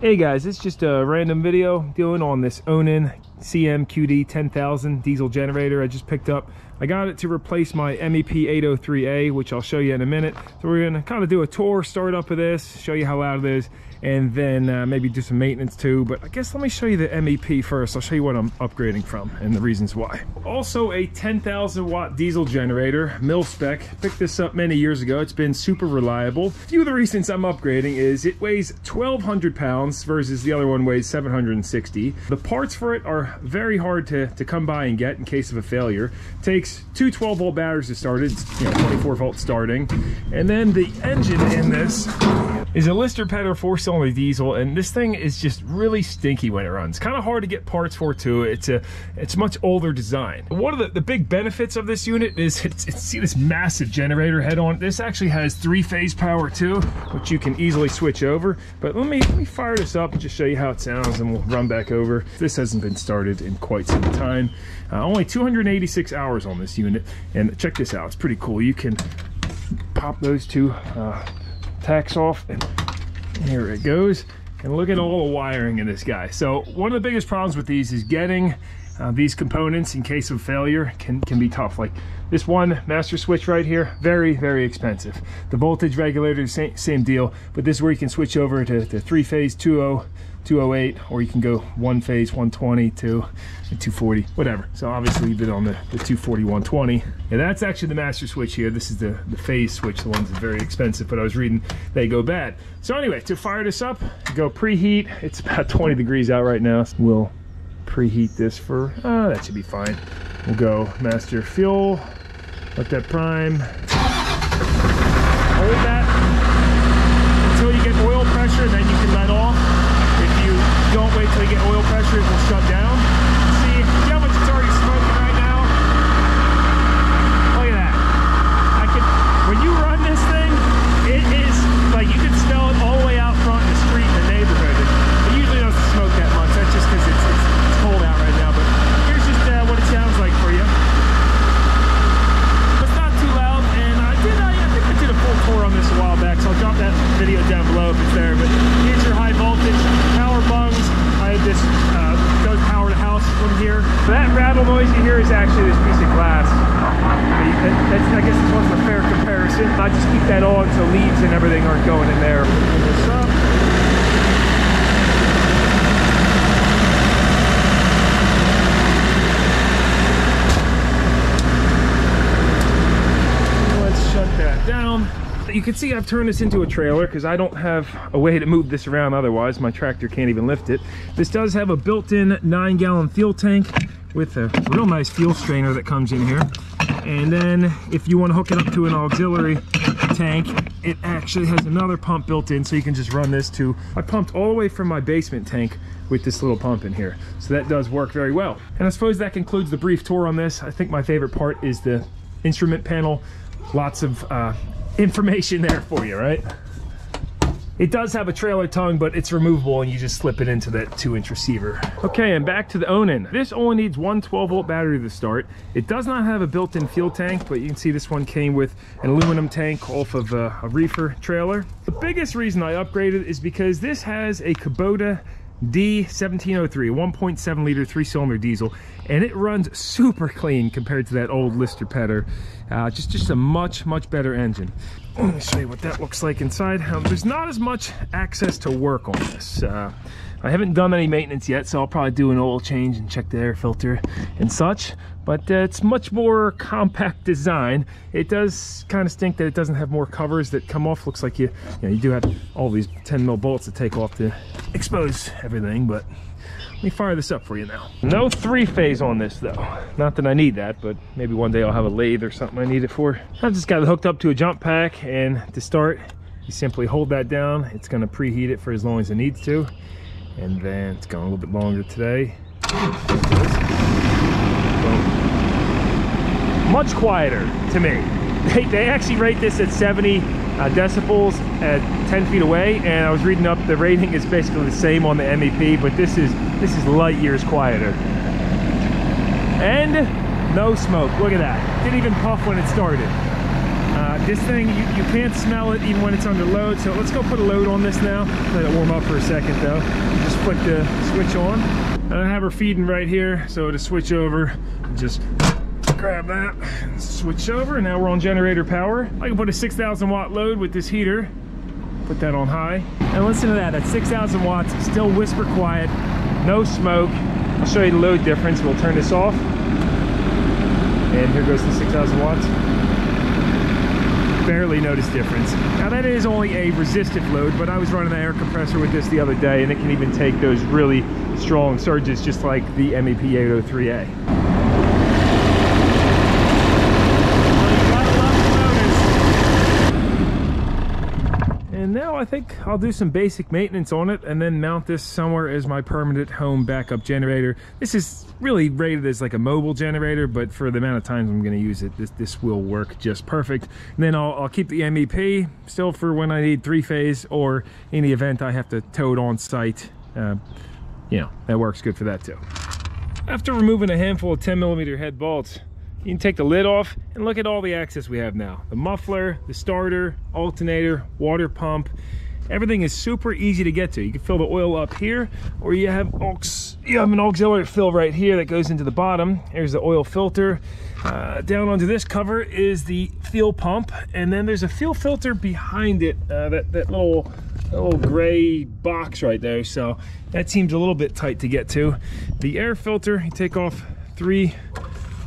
Hey guys, it's just a random video doing on this Onan CMQD 10000 diesel generator I just picked up. I got it to replace my MEP 803A, which I'll show you in a minute. So we're gonna kind of do a tour, start up of this, show you how loud it is, and then uh, maybe do some maintenance too. But I guess let me show you the MEP first. I'll show you what I'm upgrading from and the reasons why. Also a 10,000 watt diesel generator, mil spec. Picked this up many years ago. It's been super reliable. A few of the reasons I'm upgrading is it weighs 1,200 pounds versus the other one weighs 760. The parts for it are very hard to, to come by and get in case of a failure. takes two 12 volt batteries to start it, it's, you know, 24 volt starting. And then the engine in this is a Lister Petter four-cylinder diesel, and this thing is just really stinky when it runs. Kind of hard to get parts for too. It's a it's much older design. One of the, the big benefits of this unit is it's, it's see this massive generator head on. This actually has three-phase power too, which you can easily switch over. But let me let me fire this up and just show you how it sounds, and we'll run back over. This hasn't been started in quite some time. Uh, only 286 hours on this unit, and check this out. It's pretty cool. You can pop those two. Uh, tacks off and here it goes. And look at all the wiring in this guy. So one of the biggest problems with these is getting uh, these components in case of failure can can be tough. Like this one master switch right here very very expensive. The voltage regulator same, same deal but this is where you can switch over to the three phase 20 208 or you can go one phase 120 to 240 whatever. So obviously you've been on the, the 240 120 and that's actually the master switch here. This is the the phase switch. The ones that's very expensive but i was reading they go bad. So anyway to fire this up go preheat. It's about 20 degrees out right now. We'll preheat this for uh, that should be fine. We'll go master fuel let that prime. Hold that until you get oil pressure then you can let off don't you get oil pressure, it will shut down. See, see how much it's already smoking right now? Look at that. I can, when you run this thing, it is, like you can smell it all the way out front in the street in the neighborhood. It usually doesn't smoke that much, that's just because it's, it's, it's, cold out right now, but here's just uh, what it sounds like for you. It's not too loud, and I did, I, I think I did a full tour on this a while back, so I'll drop that video down below if it's there, but here's your high voltage power bungs. I had this uh, goes power to house from here. That rattle noise you hear is actually this piece of glass. That's, I guess this wasn't a fair comparison. I just keep that on so leaves and everything aren't going in there. You can see I've turned this into a trailer because I don't have a way to move this around otherwise. My tractor can't even lift it. This does have a built-in nine gallon fuel tank with a real nice fuel strainer that comes in here. And then if you want to hook it up to an auxiliary tank, it actually has another pump built in so you can just run this to, I pumped all the way from my basement tank with this little pump in here. So that does work very well. And I suppose that concludes the brief tour on this. I think my favorite part is the instrument panel. Lots of uh, information there for you, right? It does have a trailer tongue, but it's removable and you just slip it into that two inch receiver. Okay, and back to the Onan. This only needs one 12 volt battery to start. It does not have a built-in fuel tank, but you can see this one came with an aluminum tank off of a, a reefer trailer. The biggest reason I upgraded is because this has a Kubota D1703, 1.7 liter three cylinder diesel, and it runs super clean compared to that old Lister Petter. Uh, just, just a much, much better engine. Let me show you what that looks like inside. Um, there's not as much access to work on this. Uh, I haven't done any maintenance yet, so I'll probably do an oil change and check the air filter and such. But uh, it's much more compact design. It does kind of stink that it doesn't have more covers that come off. Looks like you, you, know, you do have all these 10 mil bolts to take off to expose everything, but let me fire this up for you now. No three phase on this though. Not that I need that, but maybe one day I'll have a lathe or something I need it for. I've just got it hooked up to a jump pack and to start, you simply hold that down. It's gonna preheat it for as long as it needs to. And then it's going a little bit longer today. Much quieter to me. They, they actually rate this at 70 uh, decibels at 10 feet away and I was reading up the rating is basically the same on the MEP but this is this is light years quieter and no smoke look at that didn't even puff when it started Uh, this thing, you, you can't smell it even when it's under load. So let's go put a load on this now. Let it warm up for a second though. Just flick the switch on. I have her feeding right here. So to switch over, just grab that switch over. Now we're on generator power. I can put a 6,000 watt load with this heater. Put that on high. And listen to that, at 6,000 watts, still whisper quiet, no smoke. I'll show you the load difference. We'll turn this off. And here goes the 6,000 watts. Barely notice difference. Now that is only a resistive load, but I was running an air compressor with this the other day and it can even take those really strong surges just like the MEP 803A. And now I think I'll do some basic maintenance on it and then mount this somewhere as my permanent home backup generator. This is really rated as like a mobile generator, but for the amount of times I'm gonna use it, this, this will work just perfect. And then I'll, I'll keep the MEP still for when I need three phase or in the event I have to tow it on site. Uh, you know, that works good for that too. After removing a handful of 10 millimeter head bolts, you can take the lid off and look at all the access we have now. The muffler, the starter, alternator, water pump, everything is super easy to get to. You can fill the oil up here or you have, aux you have an auxiliary fill right here that goes into the bottom. Here's the oil filter. Uh, down under this cover is the fuel pump and then there's a fuel filter behind it, uh, that, that little little gray box right there. So that seems a little bit tight to get to. The air filter, you take off three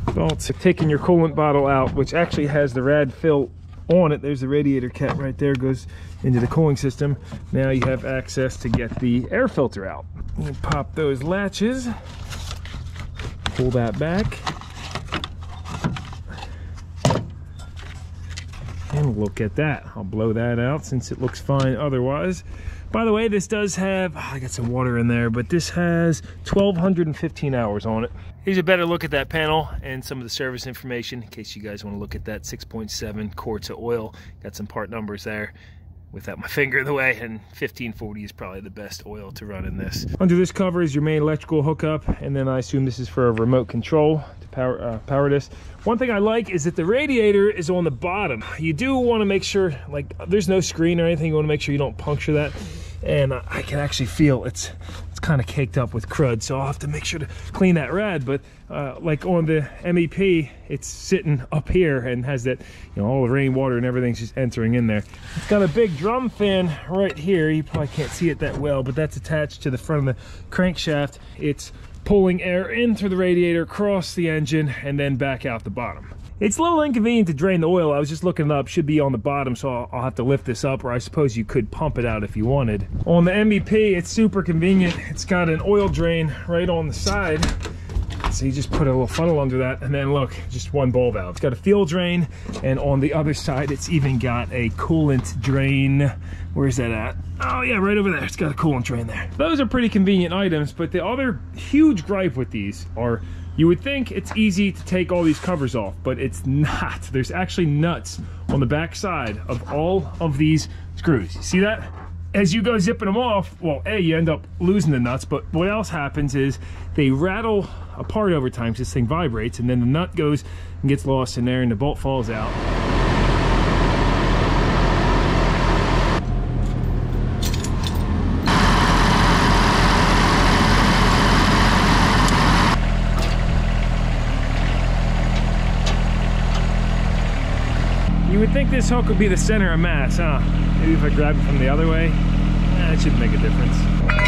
bolts. Taking your coolant bottle out, which actually has the rad fill on it. There's the radiator cap right there, goes into the cooling system. Now you have access to get the air filter out. You pop those latches, pull that back. And look at that. I'll blow that out since it looks fine otherwise. By the way, this does have, oh, I got some water in there, but this has 1,215 hours on it. Here's a better look at that panel and some of the service information in case you guys want to look at that 6.7 quarts of oil. Got some part numbers there without my finger in the way and 1540 is probably the best oil to run in this. Under this cover is your main electrical hookup and then I assume this is for a remote control to power, uh, power this. One thing I like is that the radiator is on the bottom. You do want to make sure like there's no screen or anything. You want to make sure you don't puncture that and I can actually feel it's it's kind of caked up with crud so I'll have to make sure to clean that rad but uh, like on the MEP it's sitting up here and has that you know all the rainwater and everything's just entering in there. It's got a big drum fan right here. You probably can't see it that well but that's attached to the front of the crankshaft. It's pulling air in through the radiator across the engine and then back out the bottom it's a little inconvenient to drain the oil. I was just looking up, should be on the bottom, so I'll, I'll, have to lift this up, or I suppose you could pump it out if you wanted. On the MEP, it's super convenient. It's got an oil drain right on the side. So you just put a little funnel under that, and then look, just one ball valve. It's got a fuel drain, and on the other side, it's even got a coolant drain. Where's that at? Oh yeah, right over there. It's got a coolant drain there. Those are pretty convenient items, but the other huge gripe with these are you would think it's easy to take all these covers off, but it's not. There's actually nuts on the back side of all of these screws. You see that? As you go zipping them off, well, A, you end up losing the nuts, but what else happens is they rattle apart over time, so this thing vibrates, and then the nut goes and gets lost in there and the bolt falls out. Would think this hook would be the center of mass, huh? Maybe if I grab it from the other way, eh, should make a difference.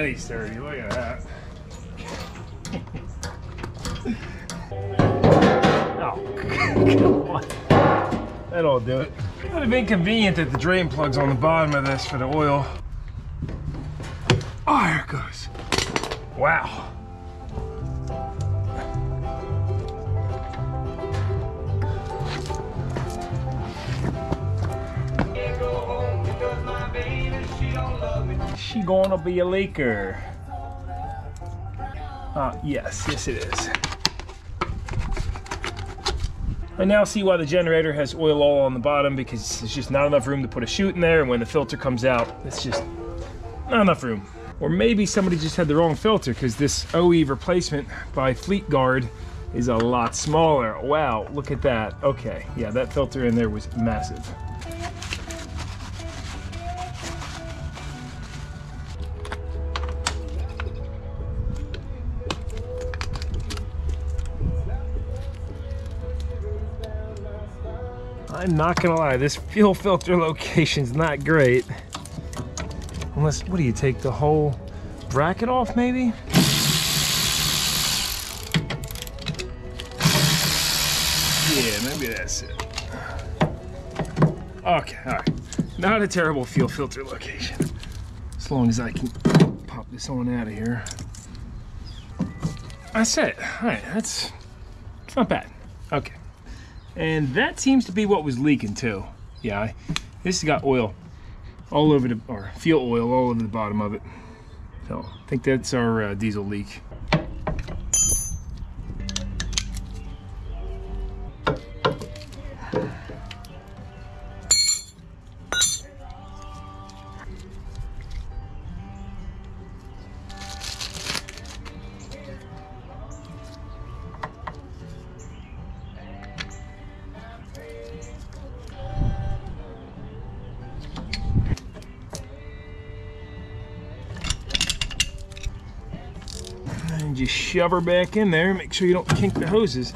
Plenty sturdy. Look at that. oh, come on. That'll do it. It would have been convenient that the drain plug's on the bottom of this for the oil. Oh, here it goes. Wow. She gonna be a leaker? Uh, yes, yes it is. I now see why the generator has oil all on the bottom because there's just not enough room to put a chute in there and when the filter comes out, it's just not enough room. Or maybe somebody just had the wrong filter because this OE replacement by Fleetguard is a lot smaller. Wow, look at that. Okay, yeah, that filter in there was massive. I'm not gonna lie, this fuel filter location's not great. Unless, what do you take the whole bracket off maybe? Yeah, maybe that's it. Okay, all right. Not a terrible fuel filter location. As long as I can pop this on out of here. That's it. All right, that's, it's not bad. Okay. And that seems to be what was leaking too. Yeah, this has got oil all over the, or fuel oil all over the bottom of it. So I think that's our uh, diesel leak. Just shove her back in there. Make sure you don't kink the hoses.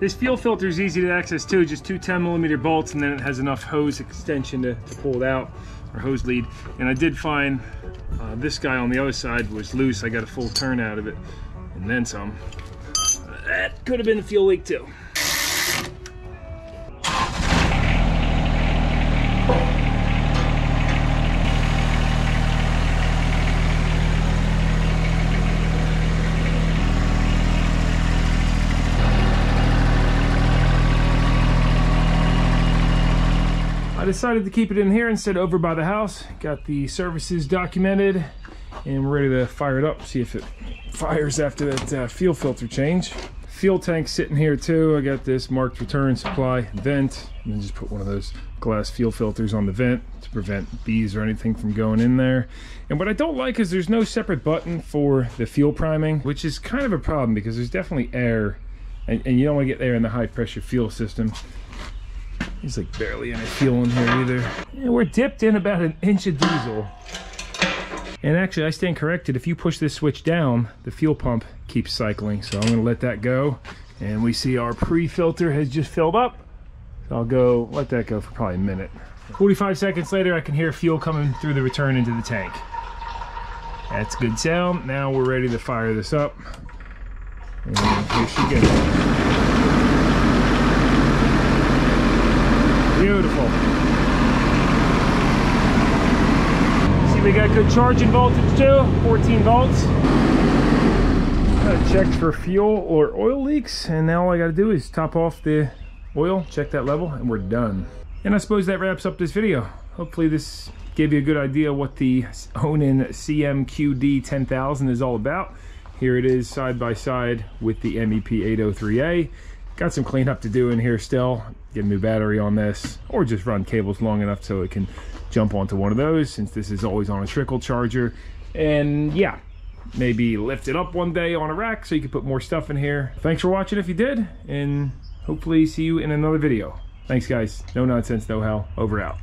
This fuel filter is easy to access too, just two 10 millimeter bolts and then it has enough hose extension to, to pull it out, or hose lead. And I did find uh, this guy on the other side was loose. I got a full turn out of it and then some. That could have been the fuel leak too. I decided to keep it in here instead over by the house. Got the services documented and we're ready to fire it up, see if it fires after that uh, fuel filter change. Fuel tank sitting here too. I got this marked return supply vent and then just put one of those glass fuel filters on the vent to prevent bees or anything from going in there. And what I don't like is there's no separate button for the fuel priming, which is kind of a problem because there's definitely air and, and you don't want to get air in the high pressure fuel system. There's like barely any fuel in here either. Yeah, we're dipped in about an inch of diesel. And actually, I stand corrected. If you push this switch down, the fuel pump keeps cycling. So I'm gonna let that go. And we see our pre-filter has just filled up. So I'll go, let that go for probably a minute. 45 seconds later, I can hear fuel coming through the return into the tank. That's good sound. Now we're ready to fire this up. And here she goes. Beautiful. See, we got good charging voltage too, 14 volts. I checked for fuel or oil leaks, and now all I gotta do is top off the oil, check that level, and we're done. And I suppose that wraps up this video. Hopefully this gave you a good idea what the Onan CMQD 10000 is all about. Here it is side by side with the MEP 803A. Got some cleanup to do in here still. Get a new battery on this, or just run cables long enough so it can jump onto one of those since this is always on a trickle charger. And yeah, maybe lift it up one day on a rack so you can put more stuff in here. Thanks for watching if you did, and hopefully see you in another video. Thanks guys. No Nonsense, Know How. Over out.